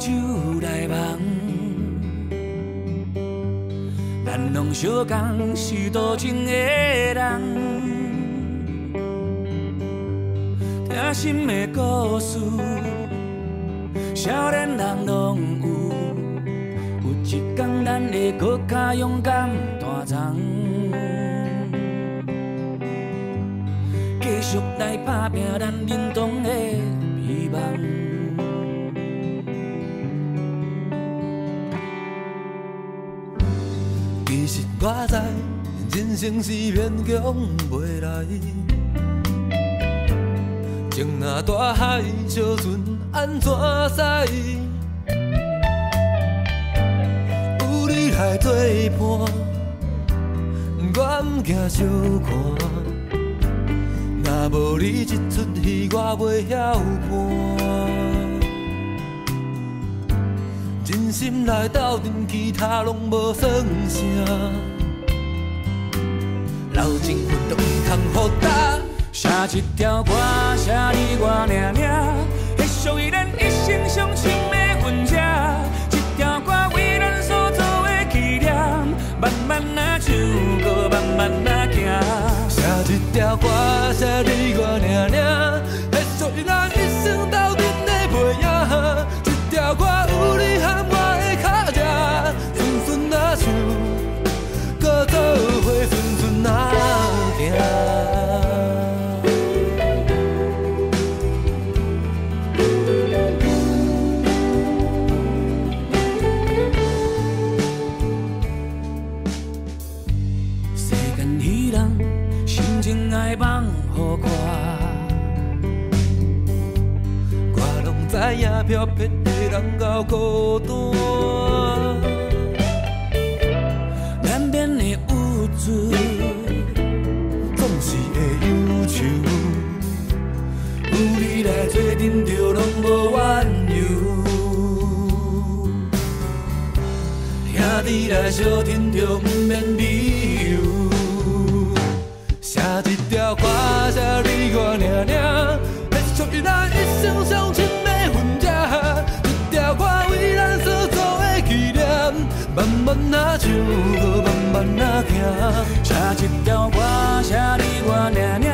手来忙，咱拢相同是多情的人，痛心的故事，少年人拢有。有一天，咱会搁较勇敢担当，继续来打拼咱认同实我知人生是勉强袂来，情若大海，小船安怎驶？有你来作伴，我毋惊小看。若无你一出戏，我袂晓看。真心来斗阵，其他拢无算啥。老情分都唔通负担，写一条歌，写你我俩俩，迄属于咱一生相亲的份者。一条歌为咱所做的纪念，慢慢啊唱，搁慢慢啊行。写一条歌，写你我俩俩，情爱放乎看。我拢知影，漂泊的人够孤单，难免会有罪。有你来做阵，就拢无怨尤。兄弟来相挺，就不免理慢慢啊唱，慢慢啊听。写一条歌，写你我念念，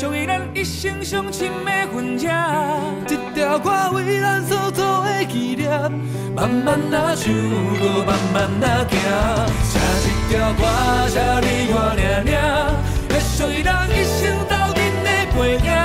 属于咱一生相亲的痕迹，一条歌为咱所做的纪念，慢慢啊唱，搁慢慢啊行。写一条歌，写你我俩俩，迄属于咱一生斗阵的背影。